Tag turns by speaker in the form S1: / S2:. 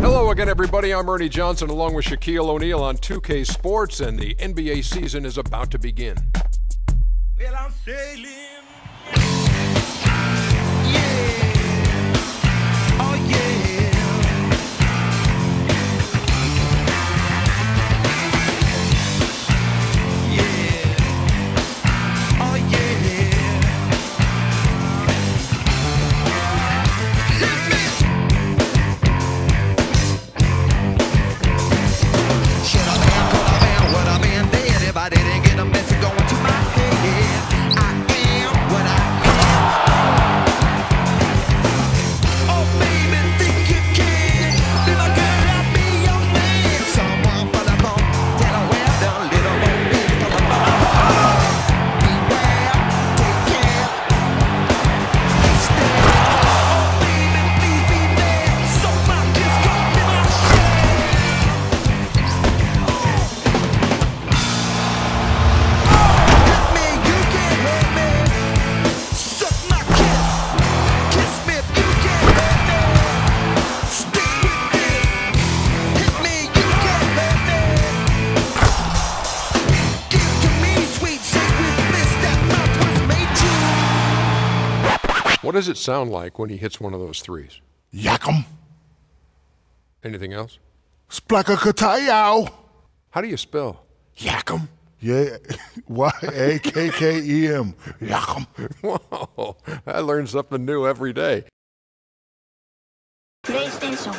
S1: Hello again, everybody. I'm Ernie Johnson along with Shaquille O'Neal on 2K Sports, and the NBA season is about to begin.
S2: Well,
S1: What does it sound like when he hits one of those threes?
S3: Yakkem.
S1: Anything else?
S3: Splakakatayow.
S1: How do you spell?
S3: Yakkem. Yeah, Y A K K E M. Yakkem.
S1: Wow, I learn something new every day.
S4: PlayStation.